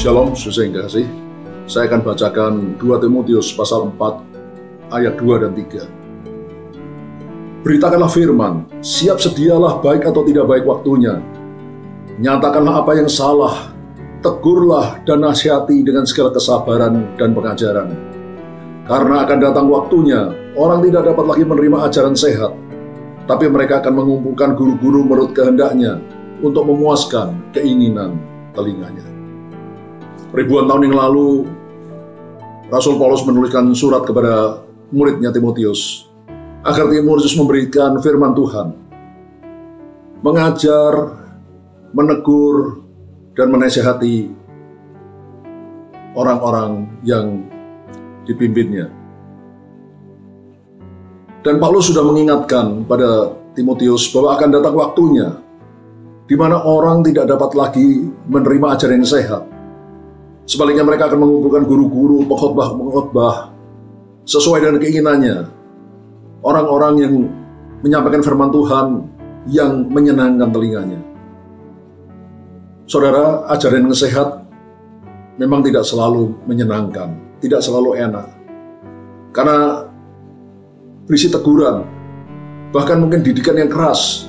Shalom, susah yang kasih. Saya akan bacakan 2 Timotius pasal 4 ayat 2 dan 3. Beritakanlah firman, siap sedialah baik atau tidak baik waktunya. Nyatakanlah apa yang salah, tegurlah dan nasihati dengan segala kesabaran dan pengajaran. Karena akan datang waktunya, orang tidak dapat lagi menerima ajaran sehat, tapi mereka akan mengumpulkan guru-guru menurut kehendaknya untuk memuaskan keinginan telinganya. Ribuan tahun yang lalu, Rasul Paulus menuliskan surat kepada muridnya Timotius agar Timotius memberikan firman Tuhan, mengajar, menegur, dan menasehati orang-orang yang dipimpinnya. Dan Paulus sudah mengingatkan pada Timotius bahwa akan datang waktunya di mana orang tidak dapat lagi menerima ajaran yang sehat. Sebaliknya mereka akan mengumpulkan guru-guru, pengkhotbah-pengkhotbah sesuai dengan keinginannya. Orang-orang yang menyampaikan firman Tuhan yang menyenangkan telinganya. Saudara, ajaran yang sehat memang tidak selalu menyenangkan, tidak selalu enak. Karena berisi teguran, bahkan mungkin didikan yang keras,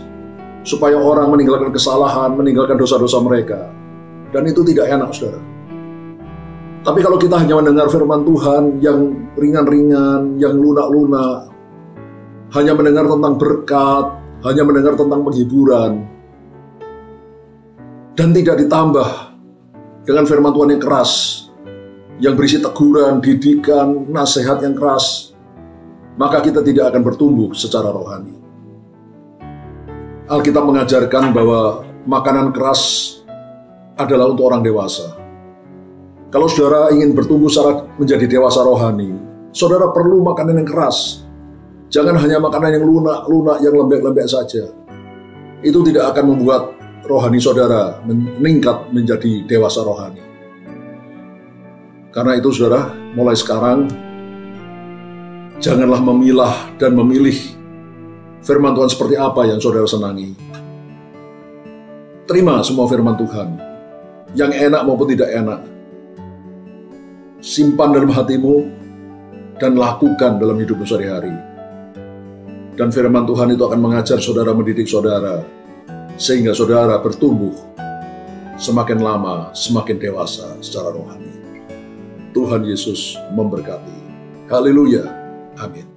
supaya orang meninggalkan kesalahan, meninggalkan dosa-dosa mereka. Dan itu tidak enak, saudara. Tapi kalau kita hanya mendengar firman Tuhan yang ringan-ringan, yang lunak-lunak, hanya mendengar tentang berkat, hanya mendengar tentang penghiburan, dan tidak ditambah dengan firman Tuhan yang keras, yang berisi teguran, didikan, nasihat yang keras, maka kita tidak akan bertumbuh secara rohani. Alkitab mengajarkan bahwa makanan keras adalah untuk orang dewasa. Kalau saudara ingin bertumbuh secara menjadi dewasa rohani, saudara perlu makanan yang keras. Jangan hanya makanan yang lunak-lunak, yang lembek-lembek saja. Itu tidak akan membuat rohani saudara meningkat menjadi dewasa rohani. Karena itu saudara, mulai sekarang Janganlah memilah dan memilih firman Tuhan seperti apa yang saudara senangi. Terima semua firman Tuhan, yang enak maupun tidak enak. Simpan dalam hatimu dan lakukan dalam hidupmu sehari-hari. Dan firman Tuhan itu akan mengajar saudara mendidik saudara, sehingga saudara bertumbuh semakin lama, semakin dewasa secara rohani. Tuhan Yesus memberkati. Haleluya. Amin.